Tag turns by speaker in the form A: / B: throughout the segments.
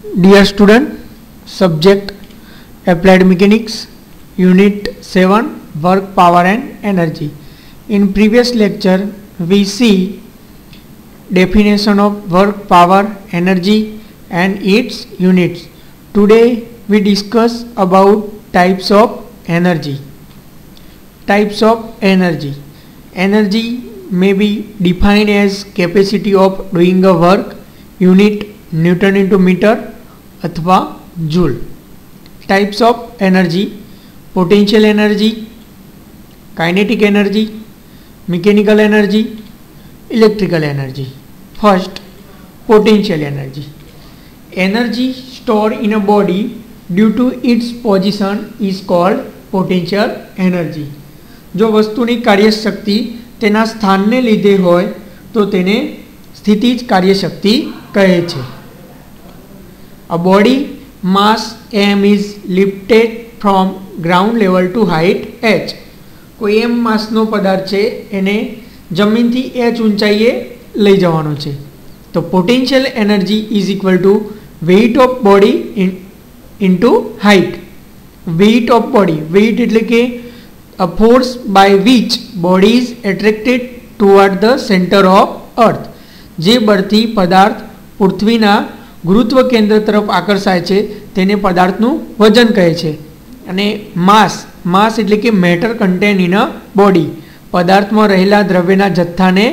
A: Dear student, subject Applied Mechanics, Unit 7 Work, Power and Energy. In previous lecture, we see definition of work, power, energy and its units. Today we discuss about types of energy. Types of energy. Energy may be defined as capacity of doing a work, unit newton into metre અથવા joule types of energy potential energy kinetic energy mechanical energy electrical energy first potential energy energy store in a body due to its position is called potential energy જો વસ્તુની કાર્યશક્તિ તેના સ્થાનને લીધે હોય, તો તેને સ્થિતિજ કાર્યશક્તિ કહે છે. A body mass m is lifted from ground level to height h. કોઈ એમ માસનો પદાર્થ છે, એને જમીનથી એચ ઊંચાઈએ લઈ જવાનો છે. તો potential energy is equal to weight of body in into height weight of body weight એટલે કે a force by which body is attracted toward the centre of earth જે બળથી પદાર્થ પૃથ્વીના ગુરુત્વ કેન્દ્ર તરફ આકર્ષાય છે, તેને પદાર્થનું વજન કહે છે. અને માસ માસ એટલે કે matter contain in a body પદાર્થમાં રહેલા દ્રવ્યના જથ્થાને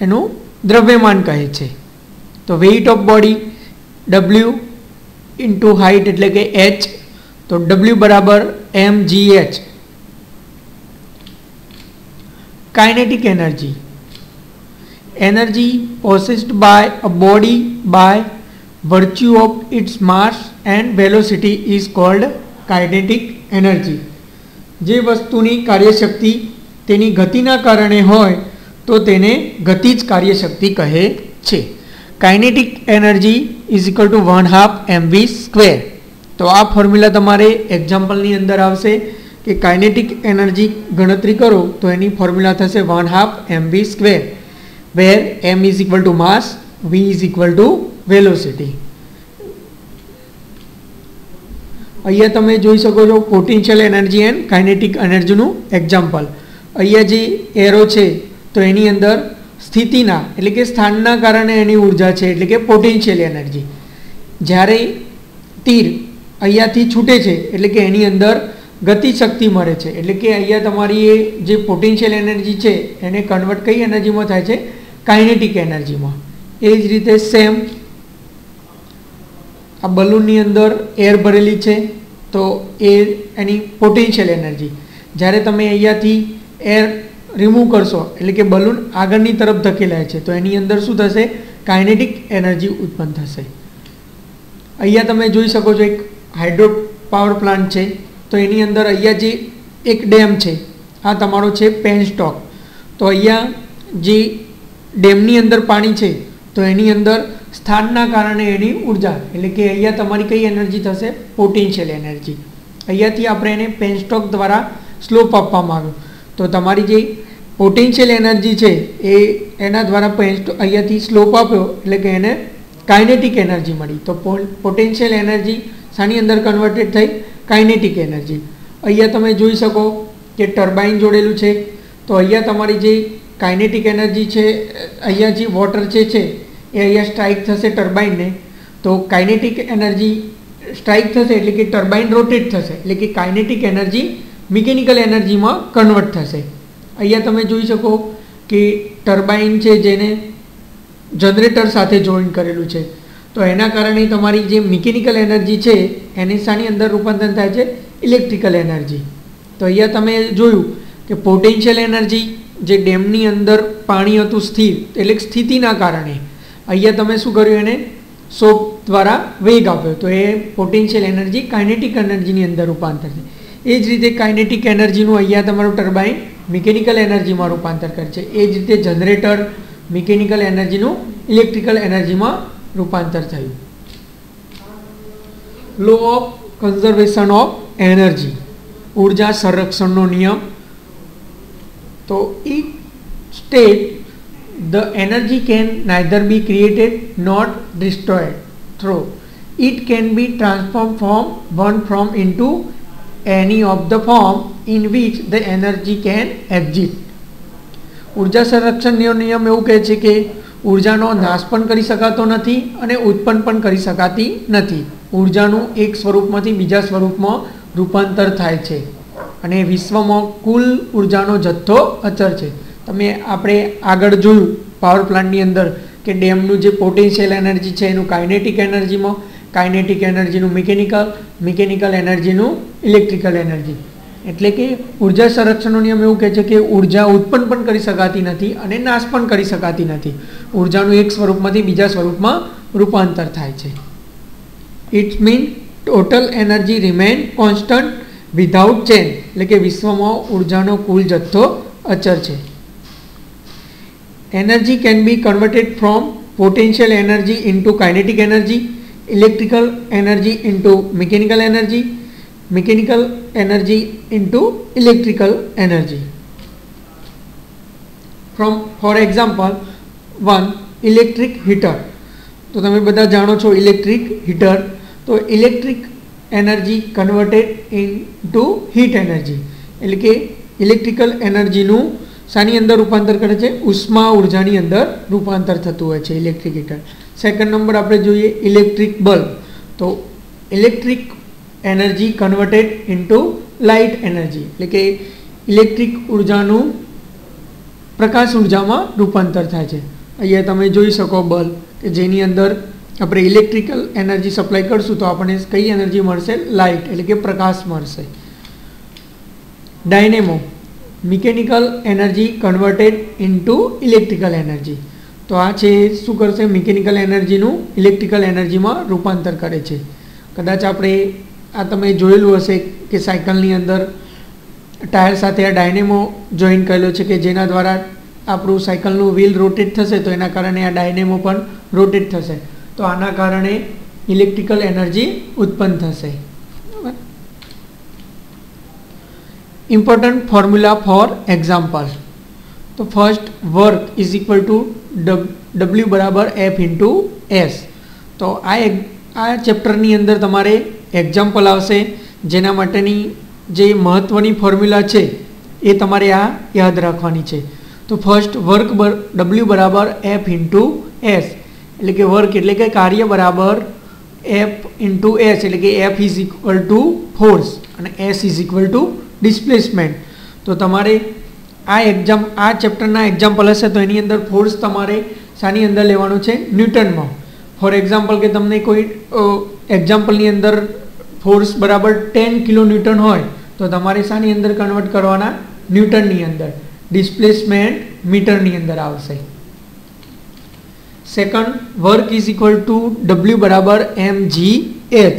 A: એનું દ્રવ્યમાન કહે છે. તો weight of body W into height એટલે કે એચ તો ડબલ્યુ બરાબર M G H kinetic energy energy possessed by a body by virtue of its mass and velocity is called kinetic energy. જે વસ્તુની કાર્યશક્તિ તેની ગતિના કારણે હોય, તો તેને ગતિ જ કાર્યશક્તિ કહે છે. Kinetic energy is equal to one half M V square તો આ ફોર્મ્યુલા તમારે એક્ઝામ્પલની અંદર આવશે કે કાઇનેટિક એનર્જી ગણતરી કરો, તો એની ફોર્મ્યુલા થશે one half M V square where M is equal to mass V is equal to velocity અહીંયા તમે જોઈ શકો છો પોટેન્શિયલ એનર્જી એન્ડ કાઇનેટિક એનર્જીનું એક્ઝામ્પલ અહીંયા જે એરો છે, તો એની અંદર સ્થિતિના, એટલે કે સ્થાનના કારણે એની ઊર્જા છે, એટલે કે પોટેન્શિયલ એનર્જી જ્યારે તીર અહીંયાથી છૂટે છે, એટલે કે એની અંદર ગતિશક્તિ મળે છે, એટલે કે અહીંયા તમારી એ જે પોટેન્શિયલ એનર્જી છે, એને કન્વર્ટ કઈ એનર્જીમાં થાય છે? કાઇનેટિક એનર્જીમાં એ જ રીતે સેમ આ બલૂનની અંદર એર ભરેલી છે, તો એ એની પોટેન્શિયલ એનર્જી જ્યારે તમે અહીંયાથી એર રિમૂવ કરશો, એટલે કે બલૂન આગળની તરફ ધકેલાય છે, તો એની અંદર શું થશે? કાઇનેટિક એનર્જી ઉત્પન્ન થશે. અહીંયા તમે જોઈ શકો છો એક હાઇડ્રો પાવર પ્લાન્ટ છે, તો એની અંદર અહીંયા જે એક ડેમ છે, આ તમારો છે પેન સ્ટોક તો અહીંયા જે ડેમની અંદર પાણી છે, તો એની અંદર સ્થાનના કારણે એની ઊર્જા, એટલે કે અહીંયા તમારી કઈ એનર્જી થશે? Potential energy. અહીંયાથી આપણે એને પેનસ્ટોક દ્વારા સ્લોપ આપવામાં આવ્યો. તો તમારી જે પોટેન્શિયલ એનર્જી છે, એ એના દ્વારા પેનસ્ટોક અહીંયાથી સ્લોપ આપ્યો, એટલે કે એને કાઇનેટિક એનર્જી મળી. તો પોટેન્શિયલ એનર્જી શાની અંદર કન્વર્ટેડ થઈ? Kinetic energy. અહીંયા તમે જોઈ શકો કે ટર્બાઇન જોડેલું છે. તો અહીંયા તમારી જે કાઇનેટિક એનર્જી છે અહીંયા જે વોટર જે છે એ અહીંયા સ્ટ્રાઇક થશે ટર્બાઇનને તો કાઇનેટિક એનર્જી સ્ટ્રાઇક થશે એટલે કે ટર્બાઇન રોટેટ થશે. એટલે કે કાઇનેટિક એનર્જી મિકેનિકલ એનર્જીમાં કન્વર્ટ થશે. અહીંયા તમે જોઈ શકો કે ટર્બાઇન છે જેને જનરેટર સાથે જોઈન કરેલું છે. તો એના કારણે તમારી જે મિકેનિકલ એનર્જી છે, એની શાની અંદર રૂપાંતર થાય છે? ઇલેક્ટ્રિકલ એનર્જી તો અહીંયા તમે જોયું કે પોટેન્શિયલ એનર્જી જે ડેમની અંદર પાણી હતું સ્થિર, એટલે સ્થિતિના કારણે અહીંયા તમે શું કર્યું એને? સોપ દ્વારા વેગ આપ્યો. તો એ પોટેન્શિયલ એનર્જી કાઇનેટિક એનર્જીની અંદર રૂપાંતર છે. એ જ રીતે કાઇનેટિક એનર્જીનું અહીંયા તમારું ટર્બાઇન મિકેનિકલ એનર્જીમાં રૂપાંતર કરે છે. એ જ રીતે જનરેટર મિકેનિકલ એનર્જીનું ઇલેક્ટ્રિકલ એનર્જીમાં રૂપાંતર થયું. Law of conservation of energy ઊર્જા સંરક્ષણનો નિયમ. તો એ state the energy can neither be created nor destroyed through it can be transformed from one form into any of the form in which the energy can exist ઊર્જા સંરક્ષણનો નિયમ એવું કહે છે કે ઉર્જાનો નાશ પણ કરી શકાતો નથી અને ઉત્પન્ન પણ કરી શકાતી નથી ઉર્જાનું એક સ્વરૂપમાંથી બીજા સ્વરૂપમાં રૂપાંતર થાય છે અને વિશ્વમાં કુલ ઉર્જાનો જથ્થો અચર છે તમે આપણે આગળ જોયું પાવર પ્લાન્ટની અંદર કે ડેમનું જે પોટેન્શિયલ એનર્જી છે એનું કાઇનેટિક એનર્જીમાં કાઇનેટિક એનર્જીનું મિકેનિકલ મિકેનિકલ એનર્જીનું ઇલેક્ટ્રિકલ એનર્જી એટલે કે ઊર્જા સંરક્ષણનો નિયમ એવું કહે છે કે ઊર્જા ઉત્પન્ન પણ કરી શકાતી નથી અને નાશ પણ કરી શકાતી નથી. ઉર્જાનું એક સ્વરૂપમાંથી બીજા સ્વરૂપમાં રૂપાંતર થાય છે. It's mean total energy remain constant without change એટલે કે વિશ્વમાં ઉર્જાનો કુલ જથ્થો અચર છે. Energy can be converted from potential energy into kinetic energy electrical energy into mechanical energy mechanical energy into electrical energy from for example one electric heater તો તમે બધા જાણો છો ઇલેક્ટ્રિક હીટર તો electric energy converted into heat energy એટલે કે electrical એનર્જીનું શાની અંદર રૂપાંતર કરે છે? ઉષ્મા ઉર્જાની અંદર રૂપાંતર થતું હોય છે ઇલેક્ટ્રિક હીટર સેકન્ડ નંબર આપણે જોઈએ ઇલેક્ટ્રિક બલ્બ તો electric energy converted into light energy એટલે કે ઇલેક્ટ્રિક ઉર્જાનું પ્રકાશ ઉર્જામાં રૂપાંતર થાય છે. અહીંયા તમે જોઈ શકો બલ્બ કે જેની અંદર આપણે ઇલેક્ટ્રિકલ એનર્જી સપ્લાય કરશું તો આપણને કઈ એનર્જી મળશે? લાઇટ એટલે કે પ્રકાશ મળશે. Dynamo mechanical energy converted into electrical energy. તો આ છે શું કરશે? મિકેનિકલ એનર્જીનું ઇલેક્ટ્રિકલ એનર્જીમાં રૂપાંતર કરે છે. કદાચ આપણે આ તમે જોયેલું હશે કે સાયકલની અંદર ટાયર સાથે આ ડાયનેમો જોઈન કરેલો છે કે જેના દ્વારા આપણું સાયકલનું વ્હીલ રોટેટ થશે, તો એના કારણે આ ડાયનેમો પણ રોટેટ થશે. તો આના કારણે ઇલેક્ટ્રિકલ એનર્જી ઉત્પન્ન થશે. ઇમ્પોર્ટન્ટ ફોર્મ્યુલા ફોર એક્ઝામ્પલ તો first work is equal to W બરાબર એફ ઇન્ટુ એસ તો આ એક આ ચેપ્ટરની અંદર તમારે એક્ઝામ્પલ આવશે. જેના માટેની જે મહત્ત્વની ફોર્મ્યુલા છે, એ તમારે આ યાદ રાખવાની છે. તો ફર્સ્ટ વર્ક ડબલ્યુ બરાબર એફ ઇન્ટુ એસ એટલે કે વર્ક એટલે કે કાર્ય બરાબર એફ ઇન્ટુ એસ એટલે કે F is equal to force અને S is equal to displacement તો તમારે આ એક્ઝામ આ ચેપ્ટરના એક્ઝામ્પલ હશે તો એની અંદર ફોર્સ તમારે શાની અંદર લેવાનું છે ન્યૂટનમાં. ફોર એક્ઝામ્પલ કે તમને કોઈ એક્ઝામ્પલની અંદર ફોર્સ બરાબર ટેન કિલો ન્યૂટન હોય, તો તમારે શાની અંદર કન્વર્ટ કરવાના ન્યૂટનની અંદર. ડિસ્પ્લેસમેન્ટ મીટરની અંદર આવશે. Second work is equal to W બરાબર એમ જી એચ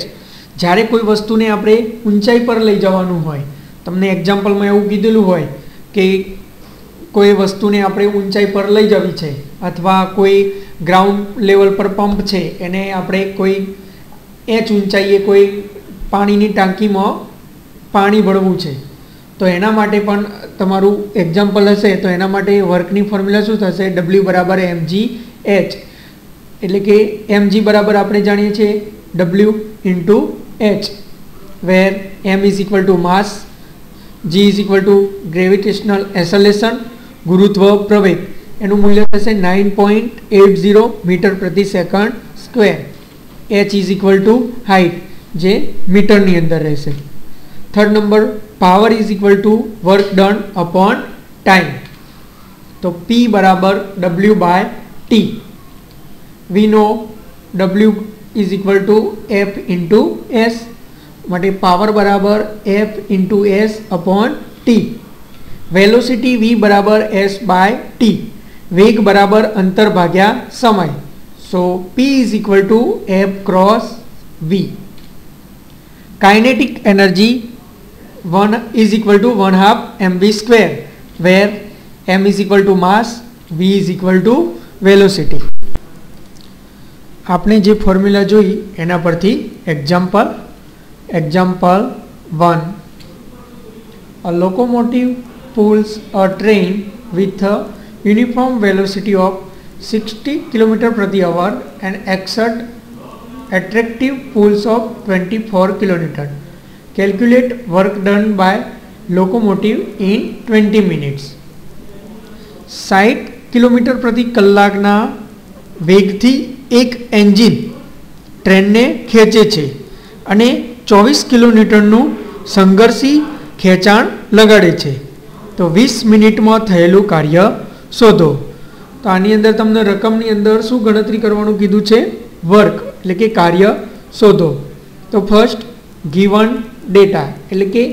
A: જ્યારે કોઈ વસ્તુને આપણે ઊંચાઈ પર લઈ જવાનું હોય તમને એક્ઝામ્પલમાં એવું કીધેલું હોય કે કોઈ વસ્તુને આપણે ઊંચાઈ પર લઈ જવી છે અથવા કોઈ ગ્રાઉન્ડ લેવલ પર પંપ છે, એને આપણે કોઈ એચ ઊંચાઈએ કોઈ પાણીની ટાંકીમાં પાણી ભરવું છે, તો એના માટે પણ તમારું એક્ઝામ્પલ હશે, તો એના માટે વર્કની ફોર્મ્યુલા શું થશે? ડબલ્યુ બરાબર એમજી એચ એટલે કે એમજી બરાબર આપણે જાણીએ છીએ W into H where M is equal to mass G is equal to gravitational acceleration ગુરુત્વ પ્રવેગ એનું મૂલ્ય થશે nine point eight zero metre પ્રતિ second square H is equal to height જે મીટરની અંદર રહેશે. Third number power is equal to work done upon time તો પી બરાબર W by T we know W is equal to F into S માટે power બરાબર F into S upon T velocity V બરાબર S by T વેગ બરાબર અંતર ભાગ્યા સમય. So P is equal to F cross V kinetic energy one is equal to one half M V square where M is equal to mass V is equal to velocity આપણે જે formula જોઈ એના પરથી example example one a locomotive pulls a train with a uniform velocity of 60 km પ્રતિ hour and exert attractive pulls of 24 kilonewton. Calculate work done by locomotive in 20 minutes. સાઠ kilometre પ્રતિ કલાકના વેગથી એક એન્જિન ટ્રેનને ખેંચે છે અને ચોવીસ કિલોમીટરનું સંઘર્ષી ખેંચાણ લગાડે છે. તો વીસ મિનિટમાં થયેલું કાર્ય શોધો. તો આની અંદર તમને રકમની અંદર શું ગણતરી કરવાનું કીધું છે? વર્ક, એટલે કે કાર્ય શોધો. તો ફર્સ્ટ ગીવન ડેટા એટલે કે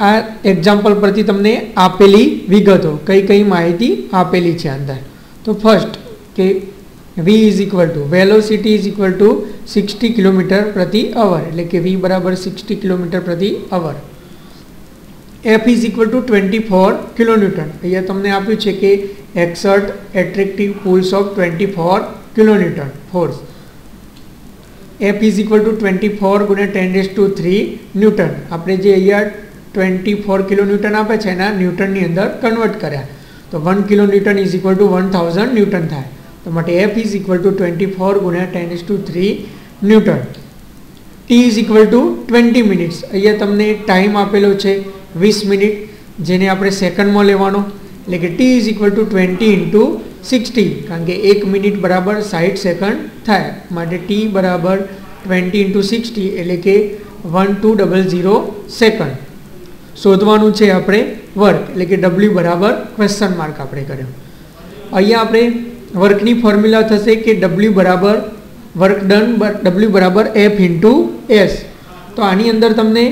A: આ એક્ઝામ્પલ પરથી તમને આપેલી વિગતો, કઈ કઈ માહિતી આપેલી છે અંદર. તો ફર્સ્ટ કે V is equal to velocity is equal to sixty kilometre પ્રતિ અવર એટલે કે વી બરાબર સિક્સટી કિલોમીટર પ્રતિ hour F is equal to twenty four kilonewton અહીંયા તમને આપ્યું છે કે exert attractive pulls of twenty four kilonewton force F is equal to twenty four ગુણ્યા ten raise to three newton આપણે જે અહીંયા ટ્વેન્ટી ફોર કિલો ન્યૂટન આપે છે, એના ન્યૂટનની અંદર કન્વર્ટ કર્યા. તો one kilo newton is equal to one thousand newton થાય. તો માટે F is equal to twenty four ગુણ્યા ten is to three newton. T is equal to twenty minutes અહીંયા તમને ટાઈમ આપેલો છે, વીસ મિનિટ, જેને આપણે સેકન્ડમાં લેવાનો. એટલે કે T is equal to twenty into sixty કારણ કે એક મિનિટ બરાબર સાઠ સેકન્ડ થાય. માટે ટી બરાબર ટ્વેન્ટી ઇન્ટુ સિક્સટી એટલે કે one two double zero second. શોધવાનું છે આપણે વર્ક એટલે કે ડબલ્યુ બરાબર ક્વેશ્ચન માર્ક આપણે કર્યો. અહીંયા આપણે વર્કની ફોર્મ્યુલા થશે કે ડબલ્યુ બરાબર વર્ક ડન ડબલ્યુ બરાબર એફ ઇન્ટુ એસ તો આની અંદર તમને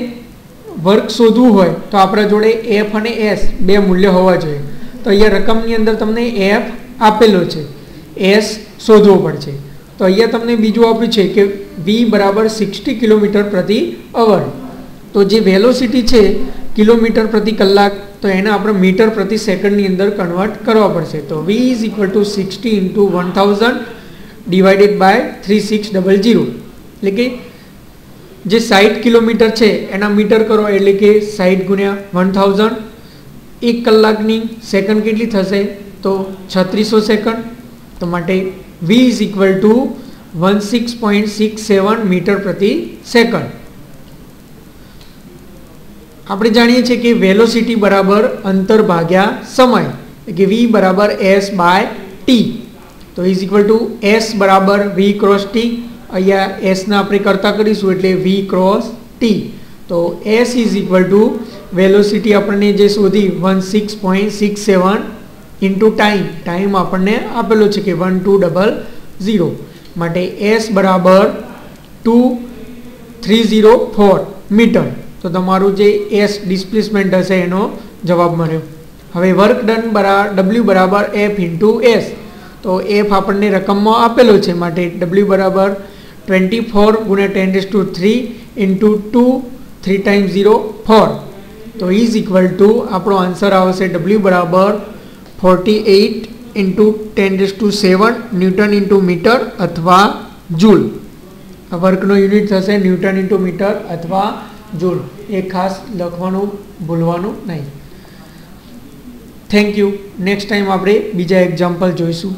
A: વર્ક શોધવું હોય તો આપણા જોડે એફ અને એસ બે મૂલ્ય હોવા જોઈએ. તો અહીંયા રકમની અંદર તમને એફ આપેલો છે. એસ શોધવો પડશે. તો અહીંયા તમને બીજું આપ્યું છે કે વી બરાબર સિક્સટી કિલોમીટર પ્રતિ અવર તો જે વેલોસિટી છે, કિલોમીટર પ્રતિ કલાક તો એને આપણે મીટર પ્રતિ સેકન્ડની અંદર કન્વર્ટ કરવા પડશે. તો V is equal to sixty into one thousand divided by three six double zero એટલે કે જે સાઠ કિલોમીટર છે, એના મીટર કરો, એટલે કે સાઠ ગુણ્યા વન થાઉઝન્ડ એક કલાકની સેકન્ડ કેટલી થશે? તો છત્રીસો સેકન્ડ. તો માટે V is equal to one six point six seven metre પ્રતિ સેકન્ડ. આપણે જાણીએ છીએ કે વેલોસિટી બરાબર અંતર ભાગ્યા સમય કે વી બરાબર એસ બાય ટી તો ઇઝ ઇક્વલ ટુ એસ બરાબર વી ક્રોસ ટી અહીંયા એસના આપણે કરતા કરીશું એટલે વી ક્રોસ ટી તો S is equal to velocity આપણને જે શોધી one six point six seven into time time આપણને આપેલો છે કે વન ટુ ડબલ ઝીરો માટે એસ બરાબર two three zero four metre તો તમારું જે એસ ડિસ્પ્લેસમેન્ટ હશે એનો જવાબ મળ્યો. હવે વર્ક ડન બરાબર ડબલ્યુ બરાબર એફ ઇન્ટુ એસ તો એફ આપણને રકમમાં આપેલો છે માટે ડબલ્યુ બરાબર ટ્વેન્ટી ફોર ગુણ્યા ten raise to three into two three time zero four તો ઇઝ ઇક્વલ ટુ આપણો આન્સર આવશે ડબલ્યુ બરાબર forty eight into ten raise to seven newton into metre અથવા જૂલ વર્કનો યુનિટ થશે ન્યૂટન ઇન્ટુ મીટર અથવા joule એ ખાસ લખવાનું ભૂલવાનું નહીં. થેન્ક યુ નેક્સ્ટ ટાઈમ આપણે બીજા એક્ઝામ્પલ જોઈશું.